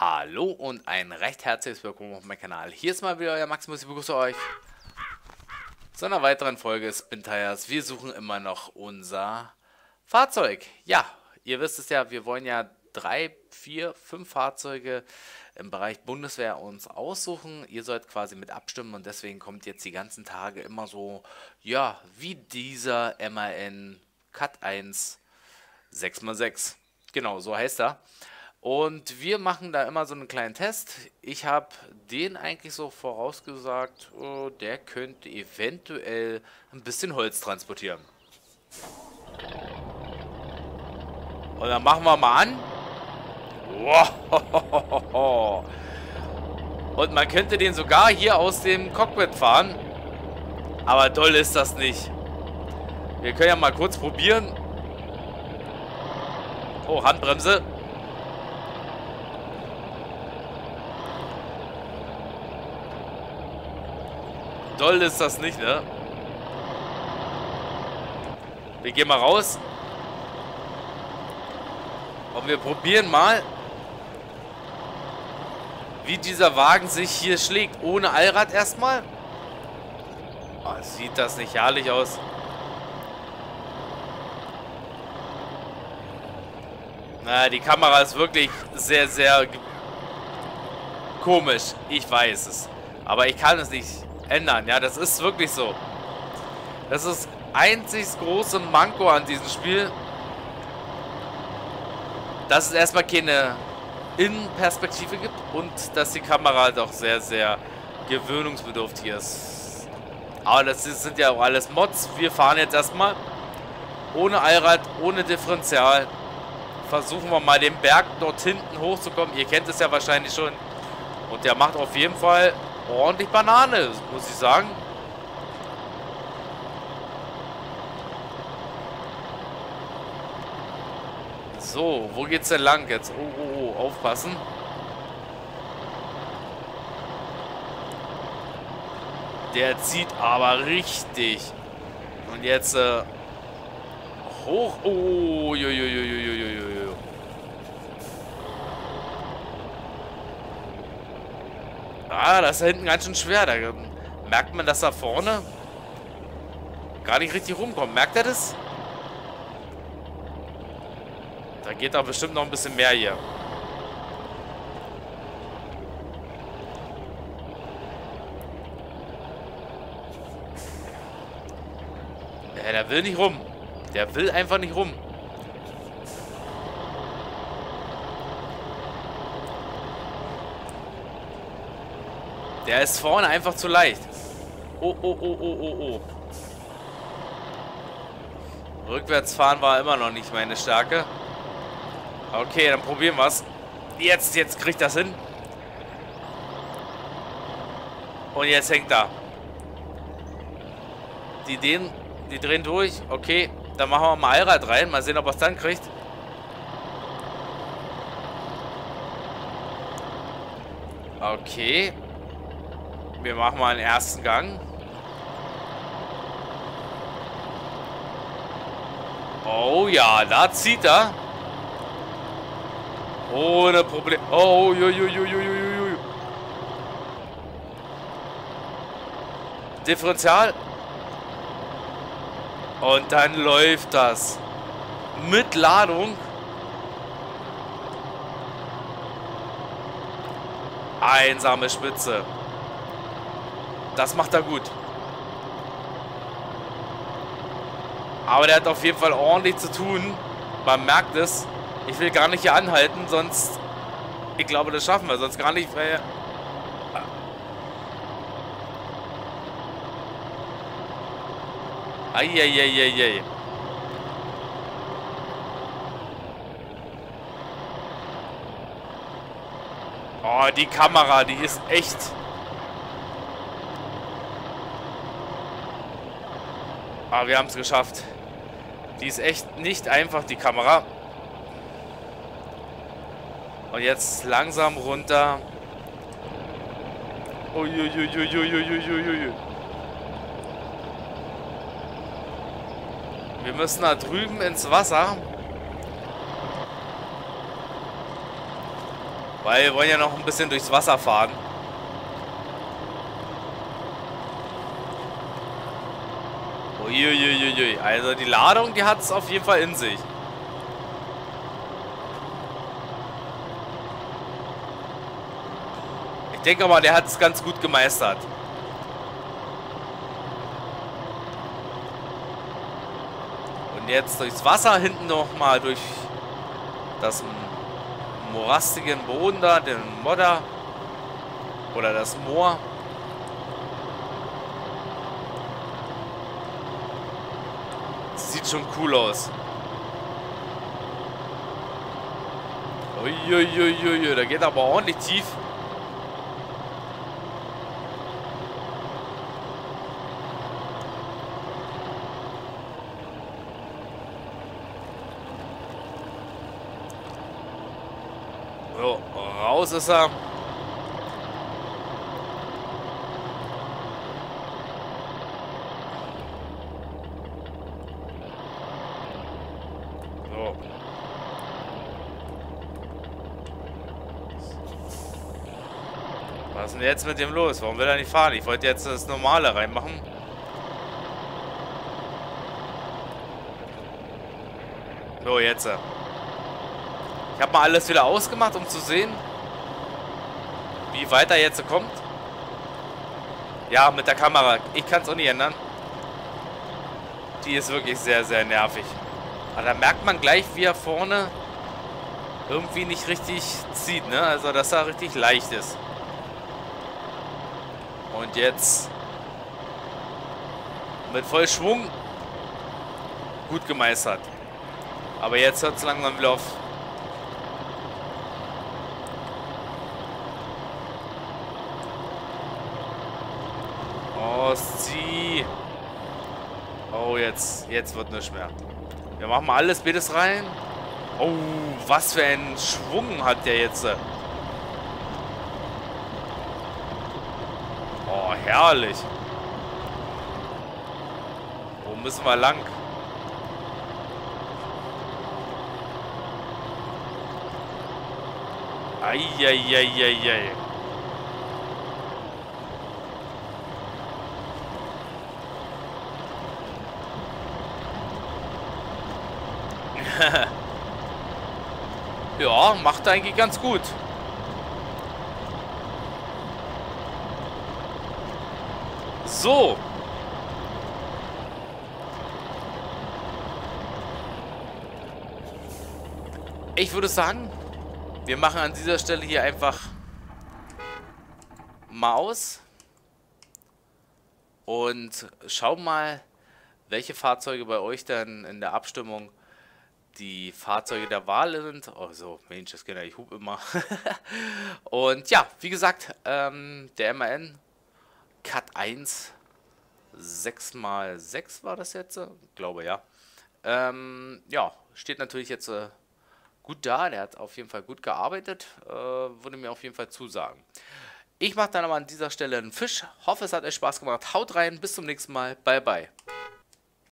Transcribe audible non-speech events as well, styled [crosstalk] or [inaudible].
Hallo und ein recht herzliches Willkommen auf meinem Kanal. Hier ist mal wieder euer Maximus, ich begrüße euch zu einer weiteren Folge Spin Tires. Wir suchen immer noch unser Fahrzeug. Ja, ihr wisst es ja, wir wollen ja drei, vier, fünf Fahrzeuge im Bereich Bundeswehr uns aussuchen. Ihr sollt quasi mit abstimmen und deswegen kommt jetzt die ganzen Tage immer so, ja, wie dieser MAN Cut 1 6x6. Genau, so heißt er. Und wir machen da immer so einen kleinen Test. Ich habe den eigentlich so vorausgesagt, oh, der könnte eventuell ein bisschen Holz transportieren. Und dann machen wir mal an. Und man könnte den sogar hier aus dem Cockpit fahren. Aber toll ist das nicht. Wir können ja mal kurz probieren. Oh, Handbremse. Doll ist das nicht, ne? Wir gehen mal raus. Und wir probieren mal, wie dieser Wagen sich hier schlägt. Ohne Allrad erstmal. Oh, sieht das nicht herrlich aus. Na, die Kamera ist wirklich sehr, sehr komisch. Ich weiß es. Aber ich kann es nicht ändern. Ja, das ist wirklich so. Das ist einzig große Manko an diesem Spiel. Dass es erstmal keine Innenperspektive gibt und dass die Kamera doch sehr, sehr gewöhnungsbedürftig ist. Aber das sind ja auch alles Mods. Wir fahren jetzt erstmal ohne Allrad, ohne Differential. Versuchen wir mal den Berg dort hinten hochzukommen. Ihr kennt es ja wahrscheinlich schon. Und der macht auf jeden Fall ordentlich Banane, muss ich sagen. So, wo geht's denn lang jetzt? Oh, oh, oh, aufpassen. Der zieht aber richtig. Und jetzt äh, hoch. Oh, jo, jo, jo, jo, jo. Ah, das ist da hinten ganz schön schwer. Da merkt man, dass da vorne gar nicht richtig rumkommt. Merkt er das? Da geht doch bestimmt noch ein bisschen mehr hier. Ja, der will nicht rum. Der will einfach nicht rum. Der ist vorne einfach zu leicht. Oh, oh, oh, oh, oh, oh. Rückwärts fahren war immer noch nicht meine Stärke. Okay, dann probieren wir es. Jetzt, jetzt kriegt das hin. Und jetzt hängt da. Die, den, die drehen durch. Okay, dann machen wir mal Allrad rein. Mal sehen, ob er es dann kriegt. Okay. Wir machen mal einen ersten Gang. Oh ja, da zieht er. Ohne Problem. Oh, ju, ju, ju, ju, ju, ju. Differential. Und dann läuft das. Mit Ladung. Einsame Spitze. Das macht er gut. Aber der hat auf jeden Fall ordentlich zu tun. Man merkt es. Ich will gar nicht hier anhalten, sonst... Ich glaube, das schaffen wir. Sonst gar nicht... Weil, Eieieiei. Oh, die Kamera, die ist echt... Aber wir haben es geschafft. Die ist echt nicht einfach, die Kamera. Und jetzt langsam runter. Uiuiuiuiuiuiui. Wir müssen da drüben ins Wasser. Weil wir wollen ja noch ein bisschen durchs Wasser fahren. Uiuiuiui. Also die Ladung, die hat es auf jeden Fall in sich. Ich denke mal, der hat es ganz gut gemeistert. Und jetzt durchs Wasser hinten nochmal durch das morastigen Boden da, den Modder oder das Moor. sieht schon cool aus. Uiuiuiui, da geht aber ordentlich tief. So, raus ist er. Was ist denn jetzt mit dem los? Warum will er nicht fahren? Ich wollte jetzt das Normale reinmachen. So, jetzt. Ich habe mal alles wieder ausgemacht, um zu sehen, wie weit er jetzt kommt. Ja, mit der Kamera. Ich kann es auch nicht ändern. Die ist wirklich sehr, sehr nervig. Aber da merkt man gleich, wie er vorne irgendwie nicht richtig zieht, ne? Also, dass er richtig leicht ist. Und jetzt mit voll Schwung gut gemeistert. Aber jetzt hört es langsam wieder auf. Oh, sie. Oh, jetzt, jetzt wird nichts mehr. Wir machen mal alles Betes rein. Oh, was für ein Schwung hat der jetzt. Herrlich. Wo müssen wir lang? Eieieiei. [laughs] ja, macht eigentlich ganz gut. So. Ich würde sagen, wir machen an dieser Stelle hier einfach Maus und schauen mal, welche Fahrzeuge bei euch dann in der Abstimmung die Fahrzeuge der Wahl sind. Oh, so, Mensch, das geht ja, ich hub immer. [laughs] und ja, wie gesagt, ähm, der MAN Cut 1 6 mal 6 war das jetzt, glaube ja. Ähm, ja, steht natürlich jetzt äh, gut da. Der hat auf jeden Fall gut gearbeitet. Äh, würde mir auf jeden Fall zusagen. Ich mache dann aber an dieser Stelle einen Fisch. Hoffe, es hat euch Spaß gemacht. Haut rein. Bis zum nächsten Mal. Bye, bye.